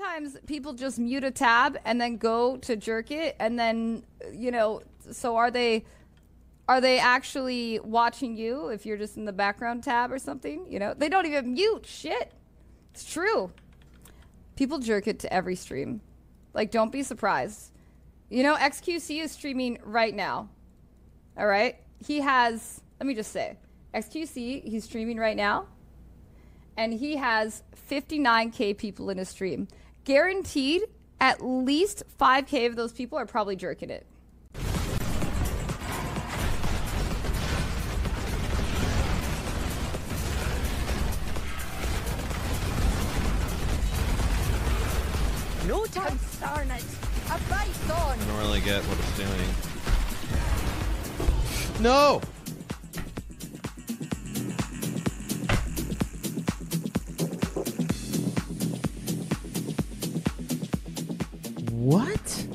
sometimes people just mute a tab and then go to jerk it, and then you know. So are they? Are they actually watching you if you're just in the background tab or something? You know, they don't even mute shit. It's true. People jerk it to every stream. Like, don't be surprised. You know, XQC is streaming right now. All right? He has, let me just say, XQC, he's streaming right now. And he has 59K people in his stream. Guaranteed, at least 5K of those people are probably jerking it. No time, Starnet. A python. I don't really get what it's doing. No! What?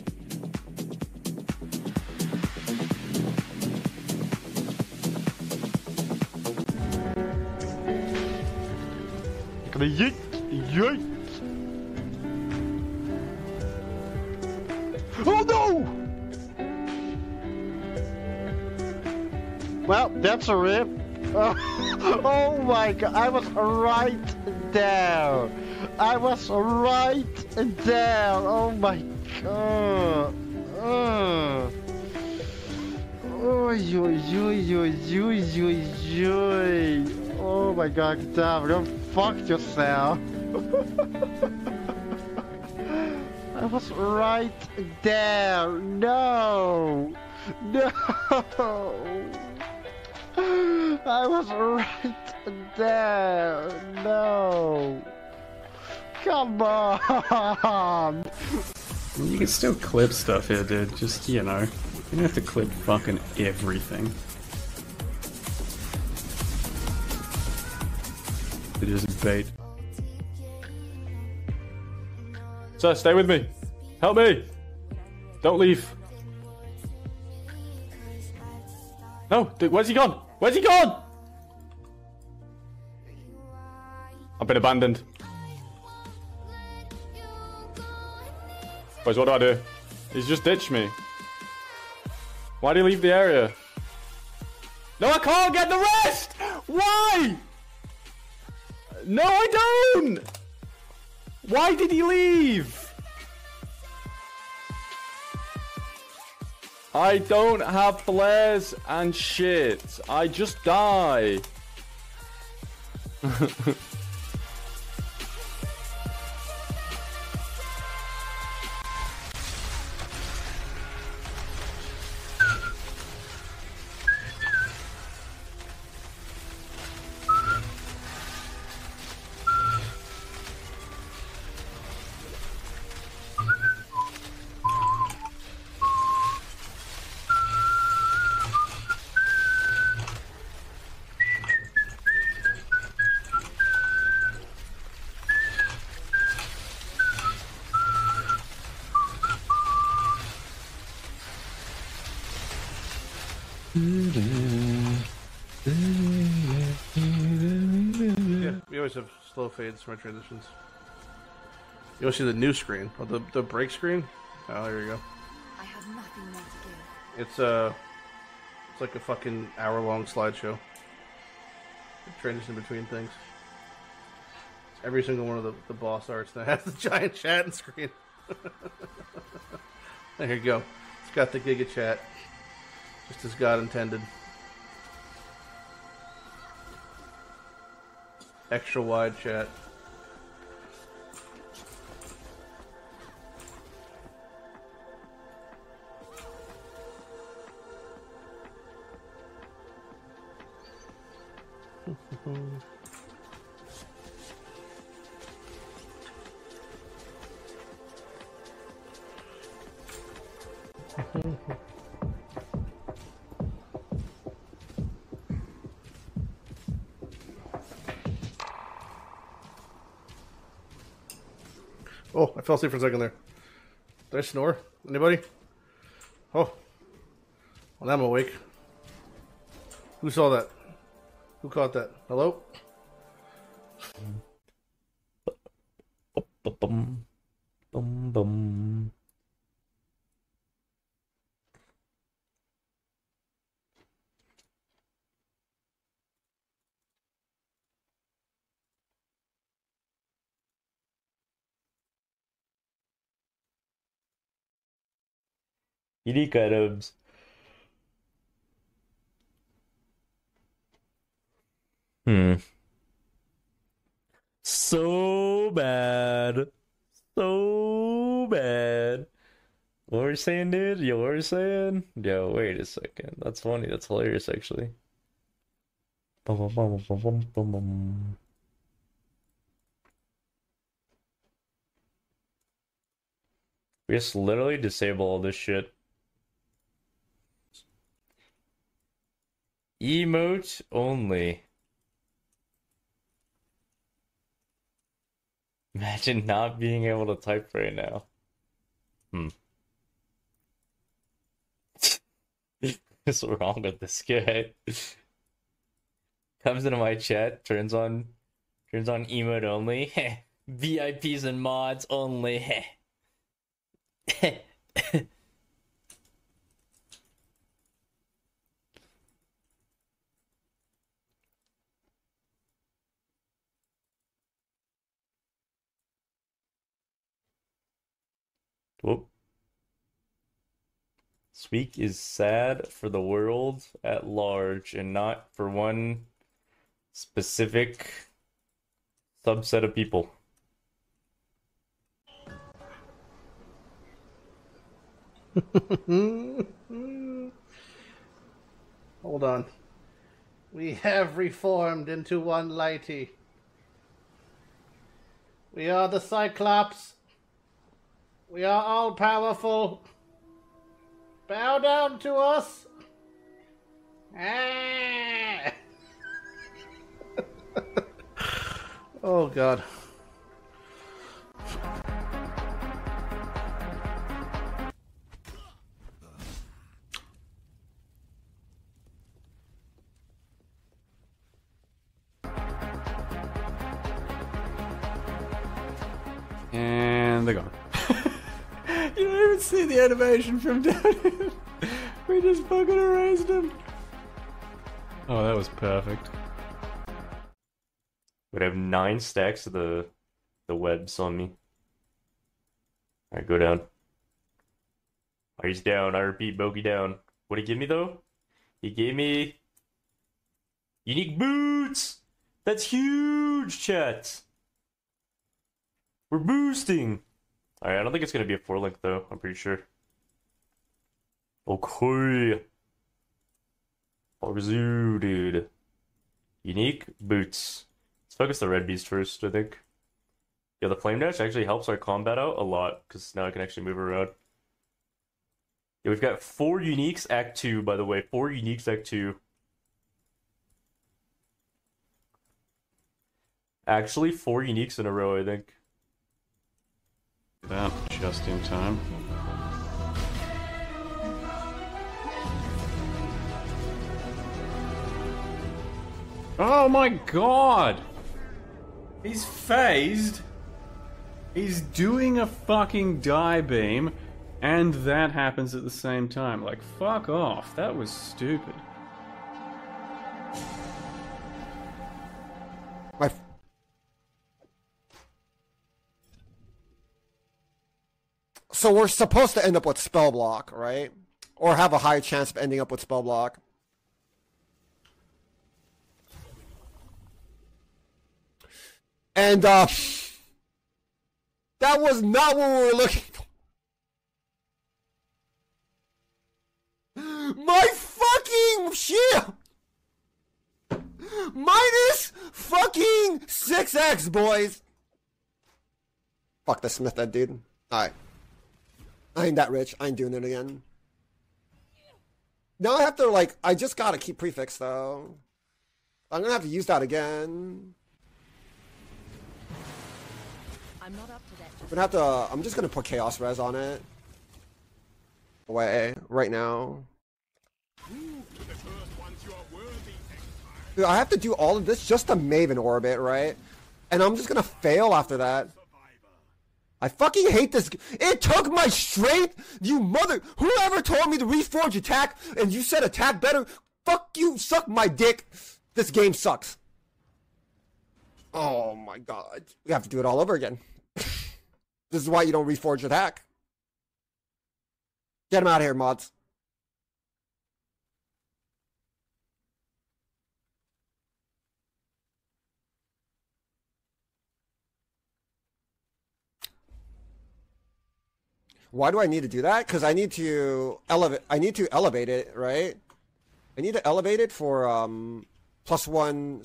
Yeet, yeet. Oh no! Well, that's a rip. Oh my god, I was right there. I was right there. Oh my god. Oh. Oy, oy, oy, oy, oy, oy, oy. Oh my god, damn, don't fuck yourself. I was right there. No. No. I was right there. No. Come on. You can still clip stuff here, dude. Just, you know, you don't have to clip fucking everything. It is bait. Sir, stay with me. Help me. Don't leave. No, dude, where's he gone? Where's he gone? I've been abandoned. Boys, what do I do? He's just ditched me. Why did he leave the area? No, I can't get the rest! Why? No, I don't! Why did he leave? I don't have flares and shit. I just die. Yeah, we always have slow fades for our transitions. You'll see the new screen, or the the break screen. Oh, there you go. I have nothing more to give. It's uh, it's like a fucking hour long slideshow. Transition between things. Every single one of the, the boss arts that has the giant chat screen. there you go. It's got the Giga chat, just as God intended. Extra wide chat. Oh, I fell asleep for a second there. Did I snore? Anybody? Oh. Well, now I'm awake. Who saw that? Who caught that? Hello? Unique items. Hmm. So bad. So bad. What were you saying, dude? You were saying? Yo, wait a second. That's funny. That's hilarious, actually. Bum, bum, bum. We just literally disable all this shit. Emote only. Imagine not being able to type right now. Hmm. What's wrong with this guy? Comes into my chat, turns on turns on emote only. VIPs and mods only. Whoop. This week is sad for the world at large and not for one specific subset of people. Hold on. We have reformed into one lighty. We are the Cyclops. We are all powerful. Bow down to us. Ah. oh God. The animation from down here. We just fucking erased him. Oh, that was perfect. Would have nine stacks of the the webs on me. Alright, go down. Oh, he's down. I repeat, bogey down. What did he give me though? He gave me unique boots. That's huge, chat. We're boosting. Alright, I don't think it's gonna be a four link though. I'm pretty sure. Okay. Orzu, dude. Unique boots. Let's focus the red beast first, I think. Yeah, the flame dash actually helps our combat out a lot because now I can actually move around. Yeah, we've got four uniques, Act 2, by the way. Four uniques, Act 2. Actually, four uniques in a row, I think. That just in time. Oh my god! He's phased. He's doing a fucking die beam, and that happens at the same time. Like, fuck off. That was stupid. My so we're supposed to end up with spell block, right? Or have a high chance of ending up with spell block. And uh that was not what we were looking for. My fucking shield! Minus fucking 6x, boys! Fuck the Smith that dude. Alright. I ain't that rich. I ain't doing it again. Now I have to, like, I just gotta keep prefix, though. I'm gonna have to use that again. I'm not up to that. I'm gonna have to, uh, I'm just gonna put Chaos Res on it. Away, right now. Dude, I have to do all of this just to Maven orbit, right? And I'm just gonna fail after that. I fucking hate this. It took my strength, you mother. Whoever told me to reforge attack and you said attack better, fuck you, suck my dick. This game sucks. Oh my god. We have to do it all over again. This is why you don't reforge attack. Get him out of here, mods. Why do I need to do that? Because I need to elevate. I need to elevate it, right? I need to elevate it for um, plus one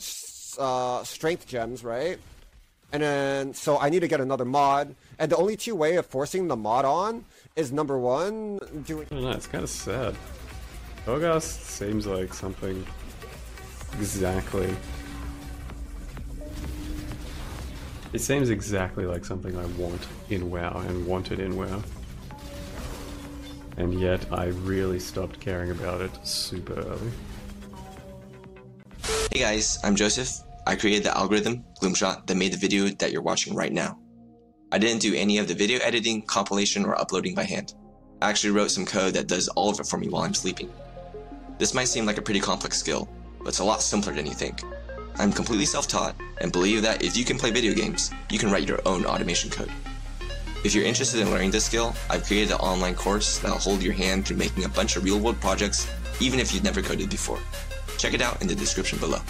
uh, strength gems, right? And then so I need to get another mod. And the only two way of forcing the mod on is number one doing. I don't know, it's kind of sad. Togas seems like something exactly. It seems exactly like something I want in WoW and wanted in WoW. And yet I really stopped caring about it super early. Hey guys, I'm Joseph. I created the algorithm, Gloomshot, that made the video that you're watching right now. I didn't do any of the video editing, compilation, or uploading by hand. I actually wrote some code that does all of it for me while I'm sleeping. This might seem like a pretty complex skill, but it's a lot simpler than you think. I'm completely self-taught and believe that if you can play video games, you can write your own automation code. If you're interested in learning this skill, I've created an online course that'll hold your hand through making a bunch of real-world projects, even if you've never coded before. Check it out in the description below.